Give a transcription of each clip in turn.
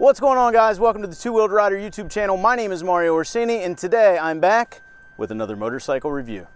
What's going on guys? Welcome to the Two Wheeled Rider YouTube channel. My name is Mario Orsini and today I'm back with another motorcycle review.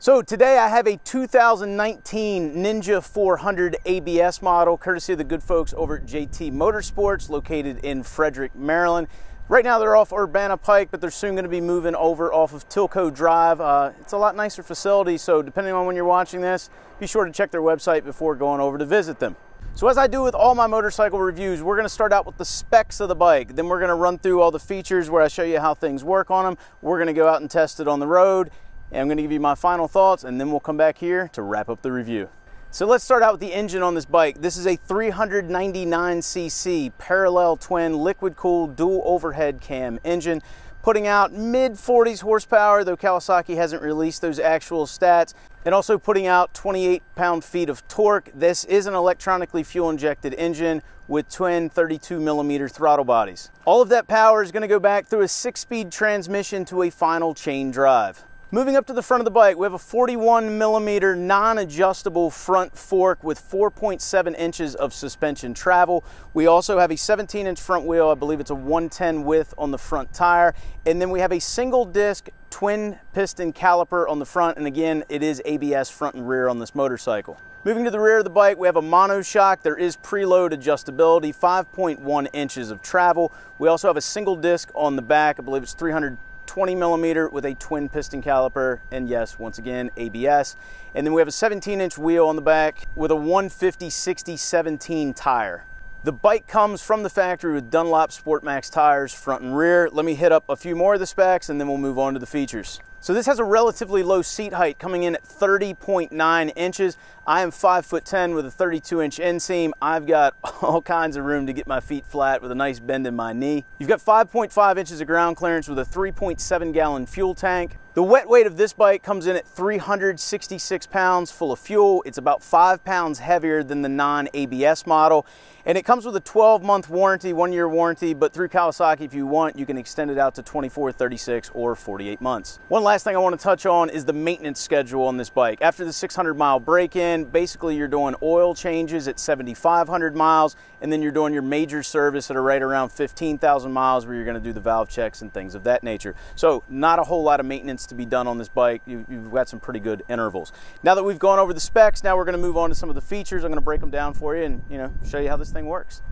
So today I have a 2019 Ninja 400 ABS model, courtesy of the good folks over at JT Motorsports, located in Frederick, Maryland. Right now they're off Urbana Pike, but they're soon going to be moving over off of Tilco Drive. Uh, it's a lot nicer facility, so depending on when you're watching this, be sure to check their website before going over to visit them. So as I do with all my motorcycle reviews, we're gonna start out with the specs of the bike. Then we're gonna run through all the features where I show you how things work on them. We're gonna go out and test it on the road and I'm going to give you my final thoughts and then we'll come back here to wrap up the review. So let's start out with the engine on this bike. This is a 399cc parallel twin liquid cooled dual overhead cam engine putting out mid 40s horsepower, though Kawasaki hasn't released those actual stats, and also putting out 28 pound feet of torque. This is an electronically fuel injected engine with twin 32 millimeter throttle bodies. All of that power is gonna go back through a six speed transmission to a final chain drive. Moving up to the front of the bike, we have a 41 millimeter non-adjustable front fork with 4.7 inches of suspension travel. We also have a 17 inch front wheel. I believe it's a 110 width on the front tire. And then we have a single disc twin piston caliper on the front. And again, it is ABS front and rear on this motorcycle. Moving to the rear of the bike, we have a monoshock. There is preload adjustability, 5.1 inches of travel. We also have a single disc on the back. I believe it's 300 20 millimeter with a twin piston caliper and yes once again ABS and then we have a 17 inch wheel on the back with a 150 60 17 tire. The bike comes from the factory with Dunlop Sportmax tires front and rear. Let me hit up a few more of the specs and then we'll move on to the features so this has a relatively low seat height coming in at 30.9 inches. I am 5 foot 10 with a 32 inch inseam. I've got all kinds of room to get my feet flat with a nice bend in my knee. You've got 5.5 inches of ground clearance with a 3.7 gallon fuel tank. The wet weight of this bike comes in at 366 pounds full of fuel. It's about five pounds heavier than the non-ABS model. And it comes with a 12 month warranty, one year warranty, but through Kawasaki, if you want, you can extend it out to 24, 36, or 48 months. One last thing I want to touch on is the maintenance schedule on this bike. After the 600 mile break-in, basically you're doing oil changes at 7,500 miles, and then you're doing your major service at a right around 15,000 miles where you're going to do the valve checks and things of that nature. So not a whole lot of maintenance to be done on this bike. You've got some pretty good intervals. Now that we've gone over the specs, now we're going to move on to some of the features. I'm going to break them down for you and you know show you how this thing works.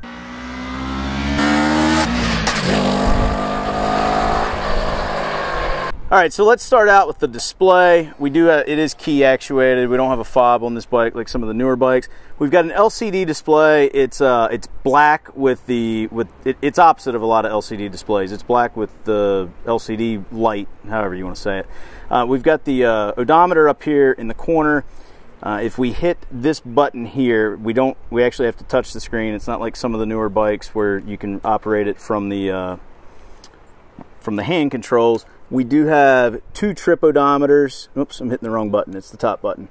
All right, so let's start out with the display. We do have, it is key actuated. We don't have a fob on this bike like some of the newer bikes. We've got an LCD display. It's uh, it's black with the with it, it's opposite of a lot of LCD displays. It's black with the LCD light, however you want to say it. Uh, we've got the uh, odometer up here in the corner. Uh, if we hit this button here, we don't, we actually have to touch the screen. It's not like some of the newer bikes where you can operate it from the, uh, from the hand controls. We do have two trip odometers. Oops, I'm hitting the wrong button. It's the top button.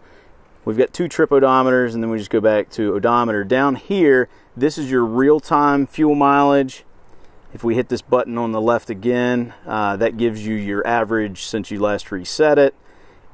We've got two trip odometers and then we just go back to odometer. Down here, this is your real-time fuel mileage. If we hit this button on the left again, uh, that gives you your average since you last reset it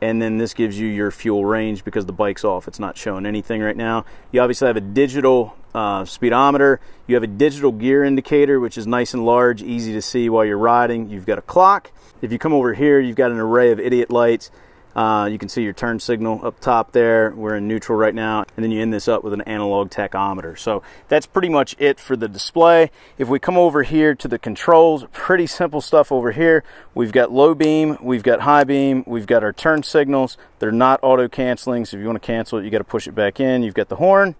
and then this gives you your fuel range because the bike's off it's not showing anything right now you obviously have a digital uh, speedometer you have a digital gear indicator which is nice and large easy to see while you're riding you've got a clock if you come over here you've got an array of idiot lights uh, you can see your turn signal up top there. We're in neutral right now. And then you end this up with an analog tachometer. So that's pretty much it for the display. If we come over here to the controls, pretty simple stuff over here. We've got low beam, we've got high beam, we've got our turn signals. They're not auto canceling. So if you want to cancel it, you got to push it back in. You've got the horn.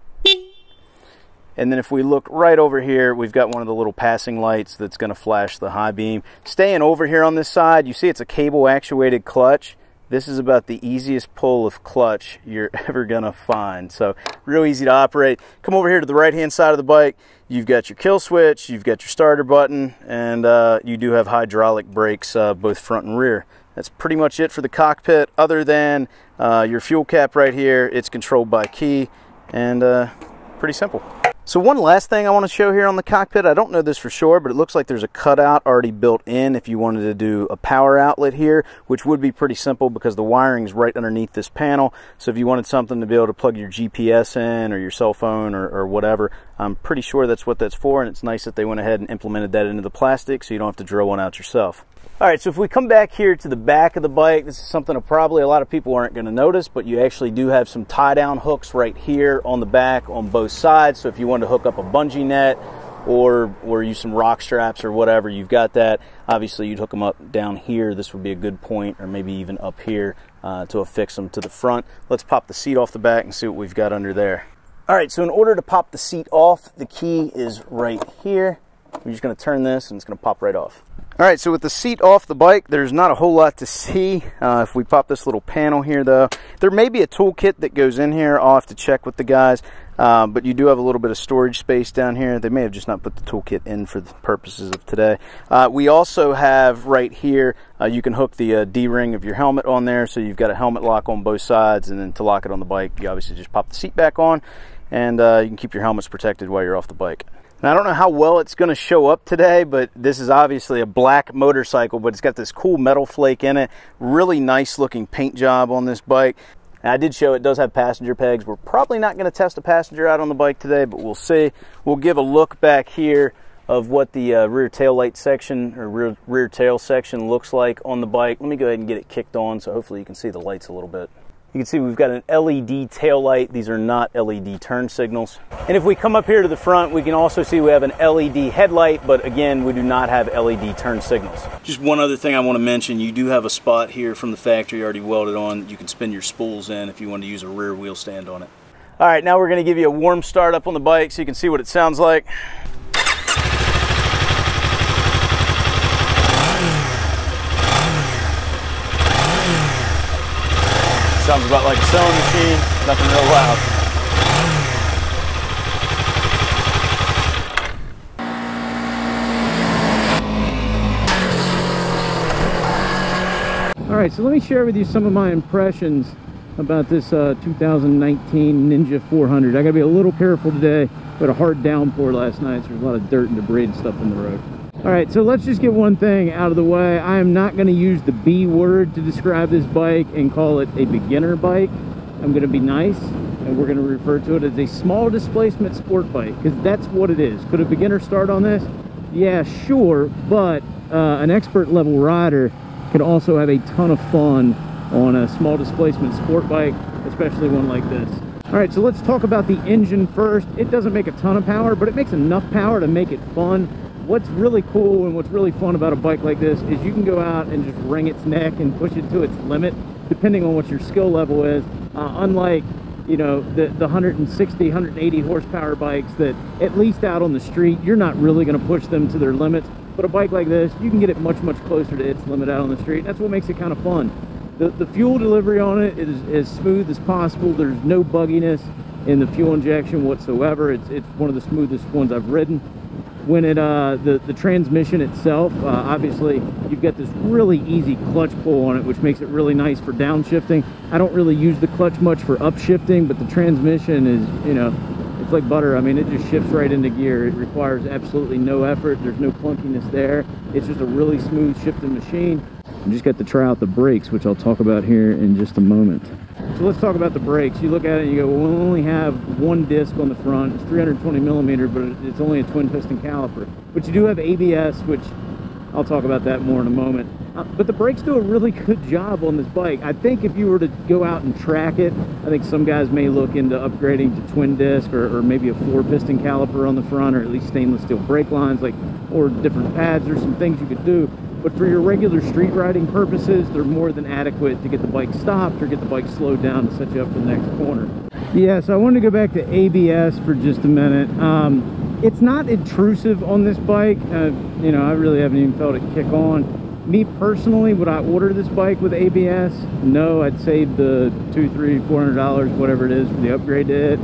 And then if we look right over here, we've got one of the little passing lights that's going to flash the high beam. Staying over here on this side, you see it's a cable actuated clutch. This is about the easiest pull of clutch you're ever gonna find. So real easy to operate. Come over here to the right hand side of the bike. You've got your kill switch, you've got your starter button, and uh, you do have hydraulic brakes uh, both front and rear. That's pretty much it for the cockpit other than uh, your fuel cap right here. It's controlled by key and uh, pretty simple. So one last thing I want to show here on the cockpit, I don't know this for sure, but it looks like there's a cutout already built in if you wanted to do a power outlet here, which would be pretty simple because the wiring is right underneath this panel. So if you wanted something to be able to plug your GPS in or your cell phone or, or whatever, I'm pretty sure that's what that's for, and it's nice that they went ahead and implemented that into the plastic so you don't have to drill one out yourself. All right, so if we come back here to the back of the bike, this is something that probably a lot of people aren't going to notice, but you actually do have some tie down hooks right here on the back on both sides. So if you want to hook up a bungee net or or use some rock straps or whatever, you've got that. Obviously, you'd hook them up down here. This would be a good point, or maybe even up here uh, to affix them to the front. Let's pop the seat off the back and see what we've got under there. All right, so in order to pop the seat off, the key is right here. We're just going to turn this and it's going to pop right off. All right, so with the seat off the bike, there's not a whole lot to see. Uh, if we pop this little panel here, though, there may be a toolkit that goes in here. I'll have to check with the guys, uh, but you do have a little bit of storage space down here. They may have just not put the toolkit in for the purposes of today. Uh, we also have right here, uh, you can hook the uh, D-ring of your helmet on there, so you've got a helmet lock on both sides, and then to lock it on the bike, you obviously just pop the seat back on, and uh, you can keep your helmets protected while you're off the bike. Now, I don't know how well it's going to show up today, but this is obviously a black motorcycle, but it's got this cool metal flake in it. Really nice looking paint job on this bike. I did show it does have passenger pegs. We're probably not going to test a passenger out on the bike today, but we'll see. We'll give a look back here of what the uh, rear tail light section or rear, rear tail section looks like on the bike. Let me go ahead and get it kicked on so hopefully you can see the lights a little bit. You can see we've got an LED tail light. These are not LED turn signals. And if we come up here to the front, we can also see we have an LED headlight, but again, we do not have LED turn signals. Just one other thing I want to mention, you do have a spot here from the factory already welded on. You can spin your spools in if you want to use a rear wheel stand on it. All right, now we're going to give you a warm start up on the bike so you can see what it sounds like. Sounds about like a sewing machine, nothing real loud. All right, so let me share with you some of my impressions about this uh, 2019 Ninja 400. I gotta be a little careful today. We had a hard downpour last night, so there's a lot of dirt and debris and stuff in the road. All right, so let's just get one thing out of the way. I am not going to use the B word to describe this bike and call it a beginner bike. I'm going to be nice, and we're going to refer to it as a small displacement sport bike, because that's what it is. Could a beginner start on this? Yeah, sure, but uh, an expert level rider can also have a ton of fun on a small displacement sport bike, especially one like this. All right, so let's talk about the engine first. It doesn't make a ton of power, but it makes enough power to make it fun what's really cool and what's really fun about a bike like this is you can go out and just wring its neck and push it to its limit depending on what your skill level is. Uh, unlike you know the, the 160 180 horsepower bikes that at least out on the street you're not really going to push them to their limits. But a bike like this you can get it much much closer to its limit out on the street. That's what makes it kind of fun. The, the fuel delivery on it is as smooth as possible. There's no bugginess in the fuel injection whatsoever. It's, it's one of the smoothest ones I've ridden when it uh, the the transmission itself uh, obviously you've got this really easy clutch pull on it which makes it really nice for downshifting. I don't really use the clutch much for upshifting but the transmission is you know it's like butter. I mean it just shifts right into gear. It requires absolutely no effort. There's no clunkiness there. It's just a really smooth shifting machine you just got to try out the brakes which I'll talk about here in just a moment so let's talk about the brakes. You look at it and you go, well, we only have one disc on the front. It's 320 millimeter, but it's only a twin piston caliper. But you do have ABS, which I'll talk about that more in a moment. Uh, but the brakes do a really good job on this bike. I think if you were to go out and track it, I think some guys may look into upgrading to twin disc or, or maybe a four piston caliper on the front or at least stainless steel brake lines like or different pads or some things you could do. But for your regular street riding purposes, they're more than adequate to get the bike stopped or get the bike slowed down to set you up for the next corner. Yeah, so I wanted to go back to ABS for just a minute. Um, it's not intrusive on this bike. Uh, you know, I really haven't even felt it kick on. Me personally, would I order this bike with ABS? No, I'd save the two, three, four hundred dollars, whatever it is, for the upgrade to it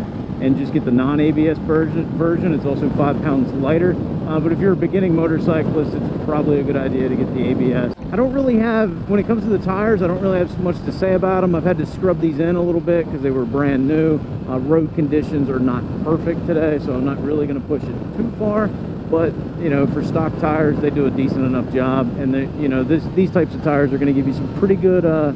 and just get the non-ABS version. It's also five pounds lighter. Uh, but if you're a beginning motorcyclist, it's probably a good idea to get the ABS. I don't really have, when it comes to the tires, I don't really have so much to say about them. I've had to scrub these in a little bit because they were brand new. Uh, road conditions are not perfect today, so I'm not really going to push it too far. But, you know, for stock tires, they do a decent enough job. And, they, you know, this, these types of tires are going to give you some pretty good, uh,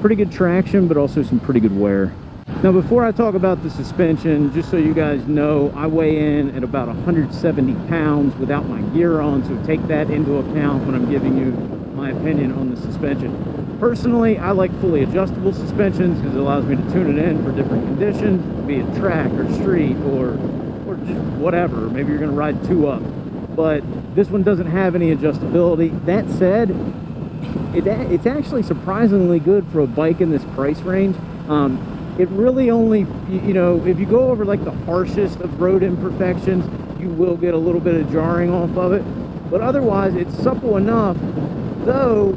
pretty good traction, but also some pretty good wear. Now before I talk about the suspension, just so you guys know, I weigh in at about 170 pounds without my gear on, so take that into account when I'm giving you my opinion on the suspension. Personally, I like fully adjustable suspensions because it allows me to tune it in for different conditions, be it track or street or, or just whatever. Maybe you're going to ride two up. But this one doesn't have any adjustability. That said, it, it's actually surprisingly good for a bike in this price range. Um, it really only, you know, if you go over like the harshest of road imperfections, you will get a little bit of jarring off of it. But otherwise, it's supple enough, though,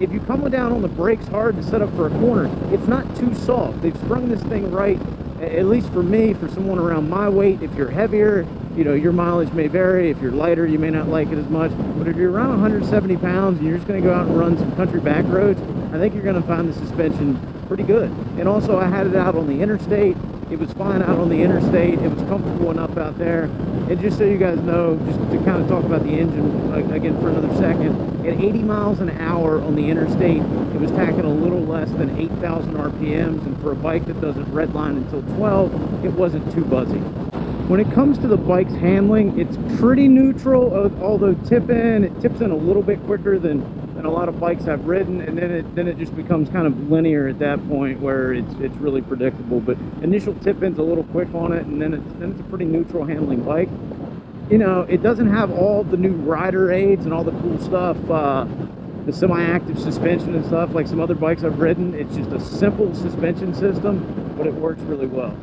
if you come down on the brakes hard to set up for a corner, it's not too soft. They've sprung this thing right, at least for me, for someone around my weight. If you're heavier, you know, your mileage may vary. If you're lighter, you may not like it as much. But if you're around 170 pounds and you're just going to go out and run some country back roads, I think you're going to find the suspension pretty good. And also I had it out on the interstate. It was fine out on the interstate. It was comfortable enough out there. And just so you guys know, just to kind of talk about the engine again for another second, at 80 miles an hour on the interstate, it was tacking a little less than 8,000 RPMs. And for a bike that doesn't redline until 12, it wasn't too buzzy. When it comes to the bike's handling, it's pretty neutral, although tip in, it tips in a little bit quicker than than a lot of bikes I've ridden, and then it then it just becomes kind of linear at that point where it's it's really predictable. But initial tip in's a little quick on it, and then it's then it's a pretty neutral handling bike. You know, it doesn't have all the new rider aids and all the cool stuff, uh, the semi-active suspension and stuff like some other bikes I've ridden. It's just a simple suspension system, but it works really well.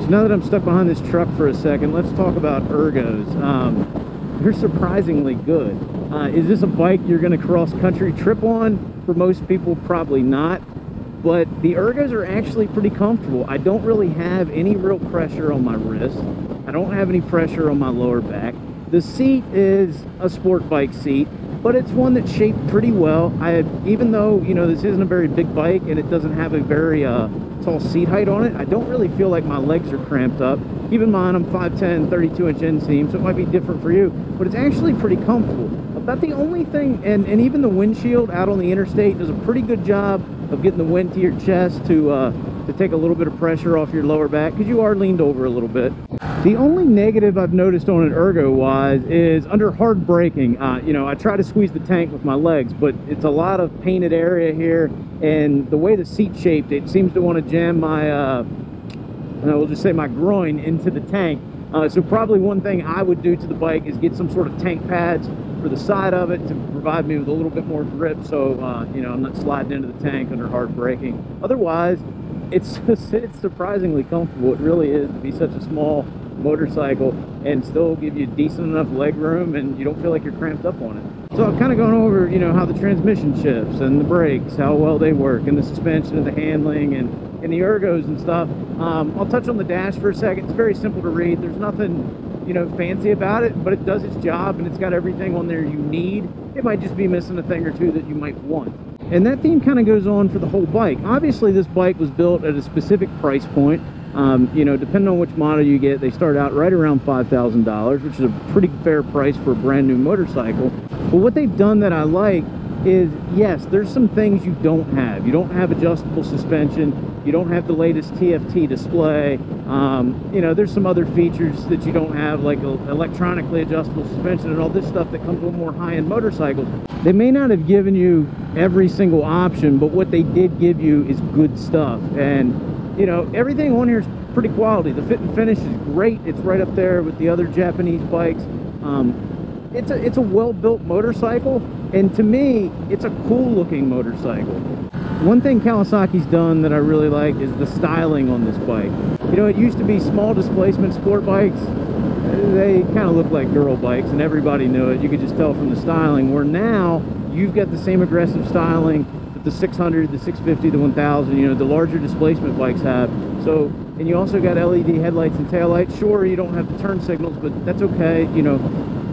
So now that I'm stuck behind this truck for a second, let's talk about ergos. Um, they're surprisingly good. Uh, is this a bike you're going to cross country trip on? For most people, probably not. But the ergos are actually pretty comfortable. I don't really have any real pressure on my wrist. I don't have any pressure on my lower back. The seat is a sport bike seat, but it's one that's shaped pretty well. I even though, you know, this isn't a very big bike and it doesn't have a very uh, tall seat height on it, I don't really feel like my legs are cramped up. Keep in mind, I'm 5'10", 32 inch inseam, so it might be different for you, but it's actually pretty comfortable. About the only thing, and, and even the windshield out on the interstate does a pretty good job of getting the wind to your chest to uh, to take a little bit of pressure off your lower back because you are leaned over a little bit. The only negative I've noticed on an ergo wise is under hard braking. Uh, you know, I try to squeeze the tank with my legs, but it's a lot of painted area here, and the way the seat shaped, it seems to want to jam my, uh, we'll just say my groin into the tank. Uh, so probably one thing I would do to the bike is get some sort of tank pads for the side of it to provide me with a little bit more grip so, uh, you know, I'm not sliding into the tank under hard braking. Otherwise, it's just, it's surprisingly comfortable. It really is to be such a small motorcycle and still give you decent enough leg room and you don't feel like you're cramped up on it. So I've kind of gone over, you know, how the transmission shifts and the brakes, how well they work, and the suspension and the handling and, and the ergos and stuff. Um, I'll touch on the dash for a second. It's very simple to read. There's nothing, you know, fancy about it, but it does its job and it's got everything on there you need. It might just be missing a thing or two that you might want. And that theme kind of goes on for the whole bike. Obviously, this bike was built at a specific price point. Um, you know, depending on which model you get, they start out right around $5,000, which is a pretty fair price for a brand new motorcycle. But what they've done that I like is, yes, there's some things you don't have. You don't have adjustable suspension. You don't have the latest TFT display. Um, you know, there's some other features that you don't have, like electronically adjustable suspension and all this stuff that comes with more high-end motorcycles. They may not have given you every single option, but what they did give you is good stuff. And, you know, everything on here is pretty quality. The fit and finish is great. It's right up there with the other Japanese bikes. Um, it's a, it's a well-built motorcycle, and to me, it's a cool-looking motorcycle. One thing Kawasaki's done that I really like is the styling on this bike. You know, it used to be small displacement sport bikes. They kind of look like girl bikes, and everybody knew it. You could just tell from the styling, where now, you've got the same aggressive styling, that the 600, the 650, the 1000, you know, the larger displacement bikes have. So, and you also got LED headlights and taillights. Sure, you don't have the turn signals, but that's okay. You know,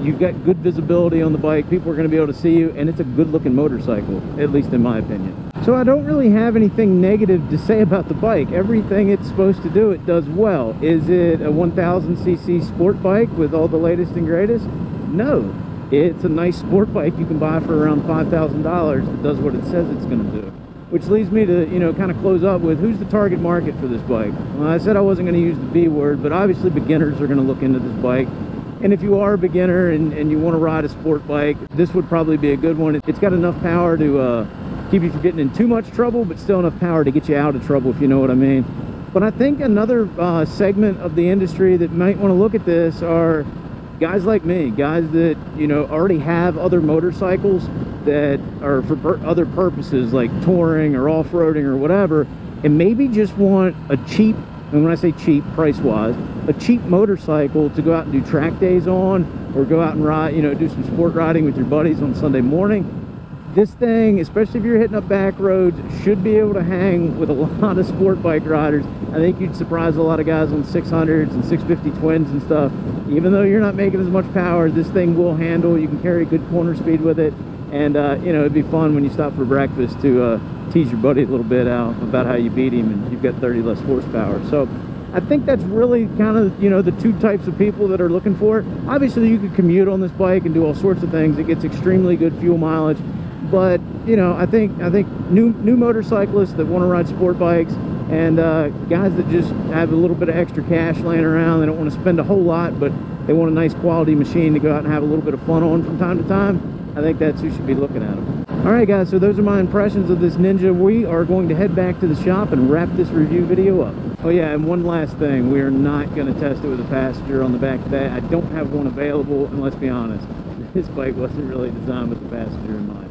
you've got good visibility on the bike. People are going to be able to see you, and it's a good looking motorcycle, at least in my opinion. So I don't really have anything negative to say about the bike. Everything it's supposed to do, it does well. Is it a 1000cc sport bike with all the latest and greatest? No. It's a nice sport bike you can buy for around $5,000 that does what it says it's going to do. Which leads me to, you know, kind of close up with who's the target market for this bike? Well, I said I wasn't going to use the B word, but obviously beginners are going to look into this bike. And if you are a beginner and, and you want to ride a sport bike, this would probably be a good one. It's got enough power to uh, keep you from getting in too much trouble, but still enough power to get you out of trouble, if you know what I mean. But I think another uh, segment of the industry that might want to look at this are guys like me, guys that, you know, already have other motorcycles that are for other purposes like touring or off-roading or whatever, and maybe just want a cheap, and when I say cheap, price-wise, a cheap motorcycle to go out and do track days on or go out and ride, you know, do some sport riding with your buddies on Sunday morning. This thing, especially if you're hitting up back roads, should be able to hang with a lot of sport bike riders. I think you'd surprise a lot of guys on 600s and 650 twins and stuff. Even though you're not making as much power, this thing will handle. You can carry good corner speed with it. And, uh, you know, it'd be fun when you stop for breakfast to uh, tease your buddy a little bit out about how you beat him and you've got 30 less horsepower. So I think that's really kind of, you know, the two types of people that are looking for it. Obviously, you could commute on this bike and do all sorts of things. It gets extremely good fuel mileage but you know i think i think new new motorcyclists that want to ride sport bikes and uh, guys that just have a little bit of extra cash laying around they don't want to spend a whole lot but they want a nice quality machine to go out and have a little bit of fun on from time to time i think that's who should be looking at them all right guys so those are my impressions of this ninja. We are going to head back to the shop and wrap this review video up. Oh yeah and one last thing. We are not going to test it with a passenger on the back of that. i don't have one available and let's be honest this bike wasn't really designed with the passenger in mind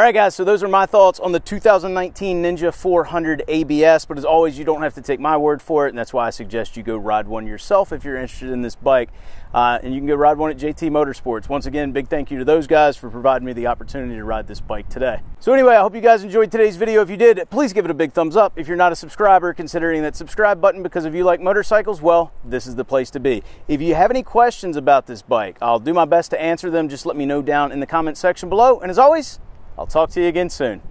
All right, guys, so those are my thoughts on the 2019 Ninja 400 ABS. But as always, you don't have to take my word for it, and that's why I suggest you go ride one yourself if you're interested in this bike. Uh, and you can go ride one at JT Motorsports. Once again, big thank you to those guys for providing me the opportunity to ride this bike today. So, anyway, I hope you guys enjoyed today's video. If you did, please give it a big thumbs up. If you're not a subscriber, considering that subscribe button because if you like motorcycles, well, this is the place to be. If you have any questions about this bike, I'll do my best to answer them. Just let me know down in the comment section below. And as always, I'll talk to you again soon.